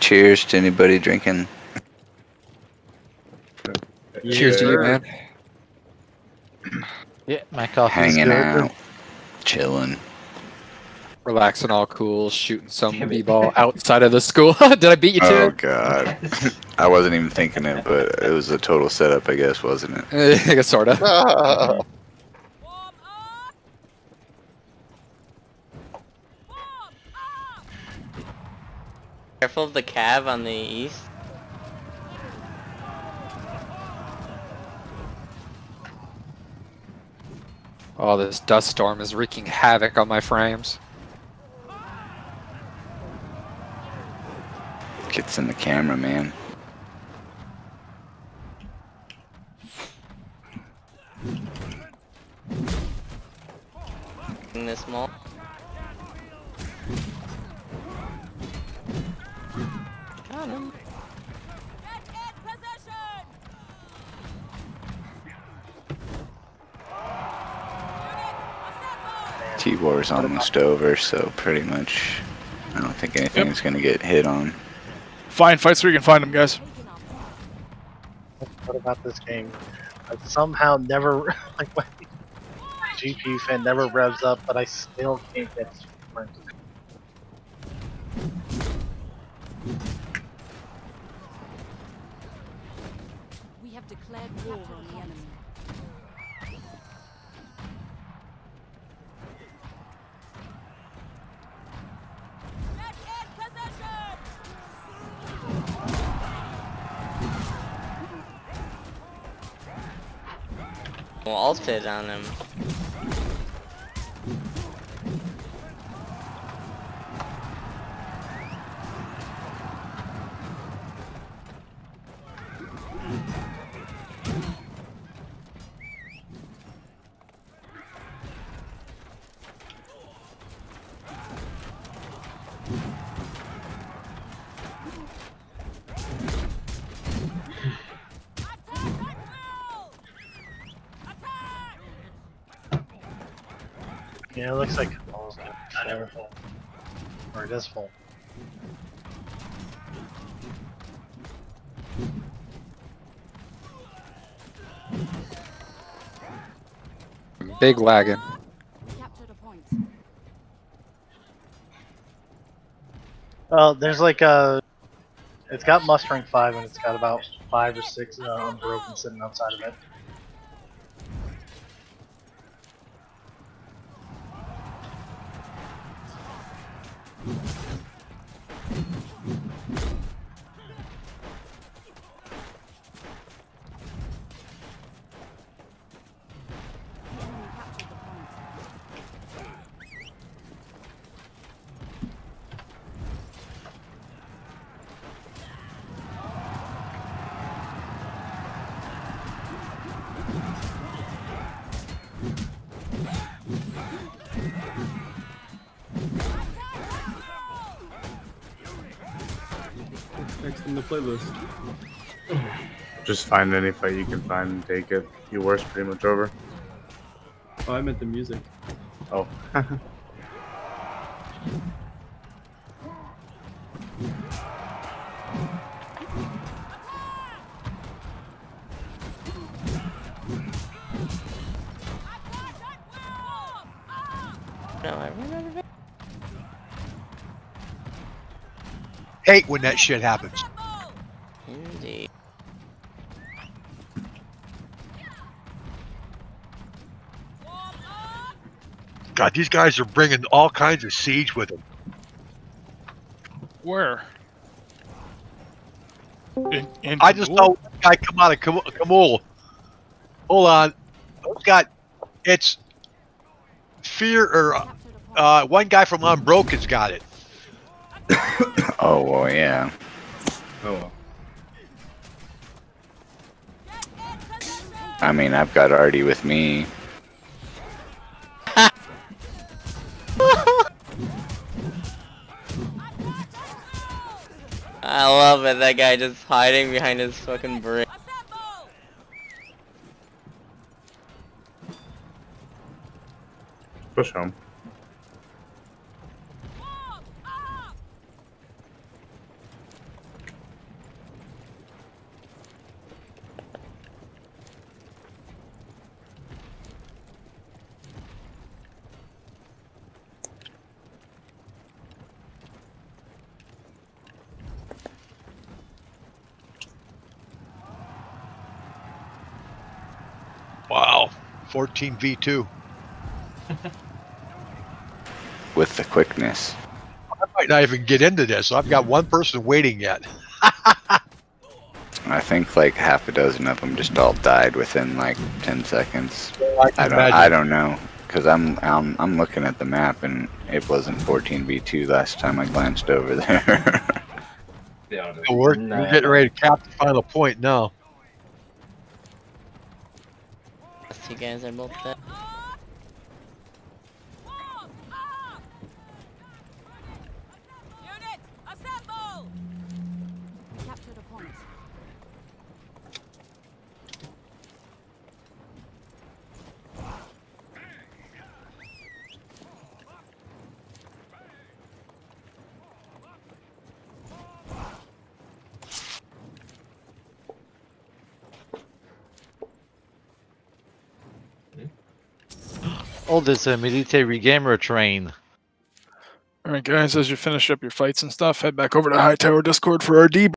Cheers to anybody drinking. Cheers to you, man. Yeah, my coffee's Hanging good. out. Chilling. Relaxing, all cool, shooting some b-ball outside of the school. Did I beat you too? Oh god. I wasn't even thinking it, but it was a total setup, I guess, wasn't it? I guess sorta. Careful of the cab on the east. Oh, this dust storm is wreaking havoc on my frames. Gets in the camera, man. In this mall. Got him. T-War's almost over, so pretty much I don't think anything's gonna get hit on. Find fights where you can find them, guys. What about this game? I somehow never like my GPU fan never revs up, but I still can't get declared war on the enemy. Well, ulted on him. Yeah, it looks like oh, it's never full. Or it is full. Big lagging. Captured a point. Well, there's like a. It's got mustering five, and it's got about five or six uh, unbroken sitting outside of it. Enemy captured the point. Next in the playlist. Just find any fight you can find and take it. Your war's pretty much over. Oh, I meant the music. Oh. No, I remember. Hate when that shit happens. God, these guys are bringing all kinds of siege with them. Where? In, in I just Kabul? saw one guy come out of Kam- Kumul. Hold on. It's got it's fear or Captured a point. uh, one guy from Unbroken's got it. Oh well, yeah. Oh well. I mean, I've got Artie with me. I love it. That guy just hiding behind his fucking brain. Push home. Wow. 14 v2. with the quickness. I might not even get into this. I've got one person waiting yet. I think like half a dozen of them just all died within like 10 seconds. I I don't. imagine. I don't know, cause I'm I'm I'm looking at the map and it wasn't 14v2 last time I glanced over there. So we're, we're getting ready to cap the final point now. You guys are both dead. Oh, there's a military gamer train. All right, guys. As you finish up your fights and stuff, head back over to High Tower Discord for our debrief.